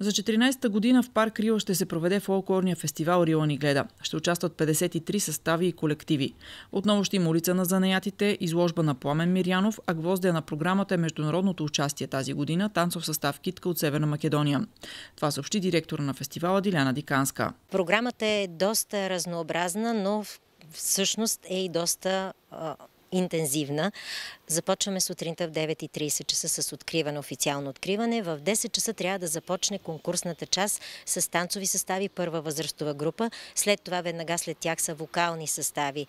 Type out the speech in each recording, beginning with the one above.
За 14-та година в парк Рила ще се проведе фолклорния фестивал Рила ни гледа. Ще участват 53 състави и колективи. Отново ще има улица на занаятите, изложба на Пламен Мирянов, а гвоздя на програмата е международното участие тази година, танцов състав Китка от Северна Македония. Това съобщи директора на фестивала Диляна Диканска. Програмата е доста разнообразна, но всъщност е и доста интензивна. Започваме сутринта в 9.30 часа с откриване, официално откриване. В 10 часа трябва да започне конкурсната част с танцови състави, първа възрастова група. След това веднага след тях са вокални състави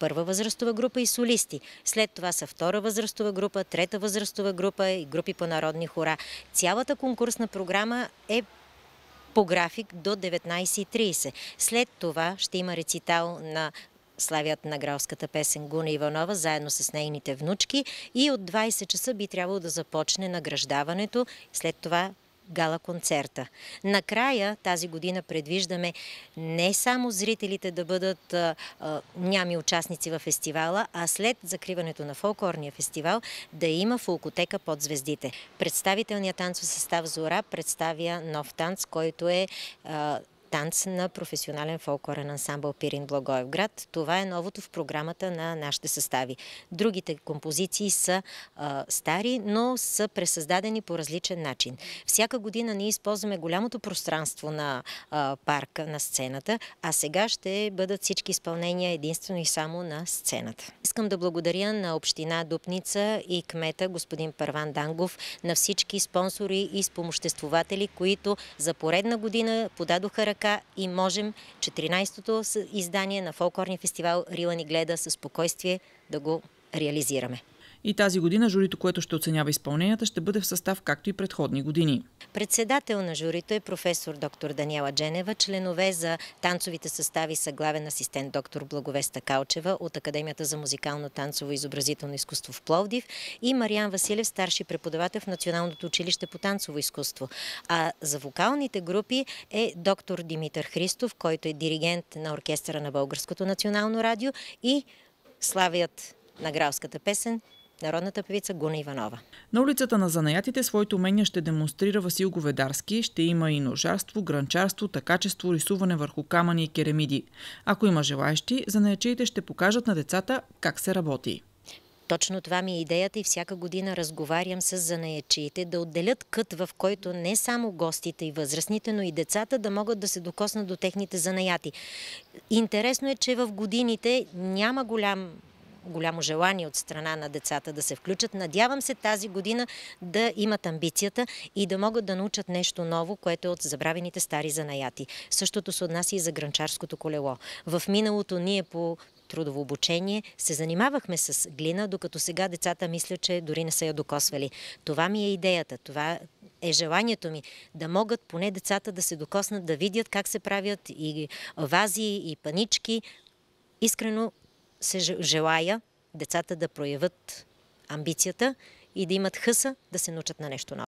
първа възрастова група и солисти. След това са втора възрастова група, трета възрастова група и групи по народни хора. Цялата конкурсна програма е по график до 19.30. След това ще има рецитал на славят на гралската песен Гуна Иванова, заедно с нейните внучки. И от 20 часа би трябвало да започне награждаването. След това гала концерта. Накрая тази година предвиждаме не само зрителите да бъдат а, нями участници в фестивала, а след закриването на фолклорния фестивал да има фулкотека под звездите. Представителният танцов състав Зора представя нов танц, който е а, танц на професионален фолклорен ансамбъл Пирин Благоевград. Това е новото в програмата на нашите състави. Другите композиции са а, стари, но са пресъздадени по различен начин. Всяка година ние използваме голямото пространство на а, парка, на сцената, а сега ще бъдат всички изпълнения единствено и само на сцената. Искам да благодаря на Община Дупница и кмета господин Първан Дангов, на всички спонсори и спомоществователи, които за поредна година подадоха ръка така и можем 14-то издание на фолклорния фестивал Рила ни гледа със спокойствие да го реализираме. И тази година журито, което ще оценява изпълненията, ще бъде в състав както и предходни години. Председател на журито е професор доктор Даниела Дженева, членове за танцовите състави са главен асистент доктор Благовеста Калчева от Академията за музикално танцово и изобразително изкуство в Пловдив и Мариан Василев, старши преподавател в Националното училище по танцово изкуство. А за вокалните групи е доктор Димитър Христов, който е диригент на оркестъра на Българското национално радио и славият на гралската песен народната певица Гуна Иванова. На улицата на занаятите своите умения ще демонстрира Васил Говедарски. Ще има и ножарство, гранчарство, такачество, рисуване върху камъни и керамиди. Ако има желаящи, занаячиите ще покажат на децата как се работи. Точно това ми е идеята и всяка година разговарям с занаячиите да отделят кът, в който не само гостите и възрастните, но и децата да могат да се докоснат до техните занаяти. Интересно е, че в годините няма голям голямо желание от страна на децата да се включат. Надявам се тази година да имат амбицията и да могат да научат нещо ново, което е от забравените стари занаяти. Същото се отнася и за гранчарското колело. В миналото ние по трудово обучение се занимавахме с глина, докато сега децата мислят, че дори не са я докосвали. Това ми е идеята, това е желанието ми да могат поне децата да се докоснат, да видят как се правят и вази, и панички. Искрено се желая децата да проявят амбицията и да имат хъса да се научат на нещо ново.